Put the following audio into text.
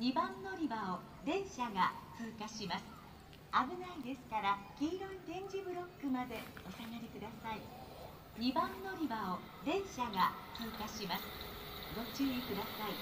2番乗り場を電車が通過します。危ないですから黄色い点字ブロックまでお下がりください。2番乗り場を電車が通過します。ご注意ください。